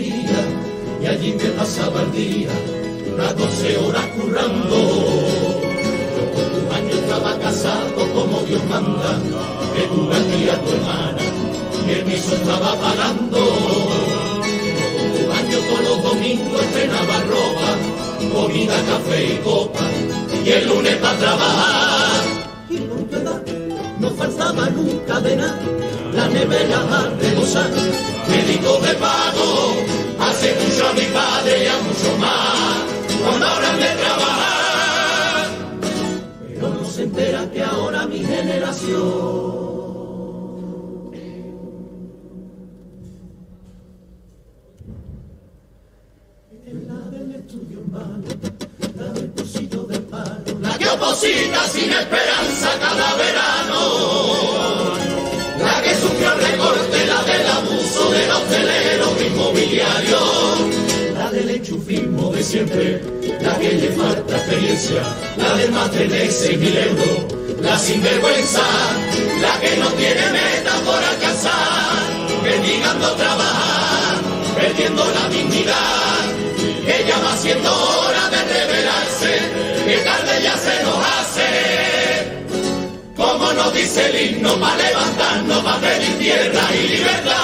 y allí me pasaba el día unas doce horas currando. Yo con tu año estaba casado como Dios manda, que tu a tu hermana y el piso estaba pagando. Con tu año todos los domingos estrenaba ropa, comida, café y copa y el lunes para trabajar. Y por tu edad no faltaba nunca de nada, la nevera a rebosar, salvación. La del estudio humano, la del cosito del palo, la que oposita sin esperanza calavera. enchufismo de siempre, la que le falta experiencia, la de más de mil euros, la sinvergüenza, la que no tiene meta por alcanzar, mendigando trabajar, perdiendo la dignidad, ella va siendo hora de rebelarse, que tarde ya se nos hace, como nos dice el himno, para levantarnos, para pedir tierra y libertad.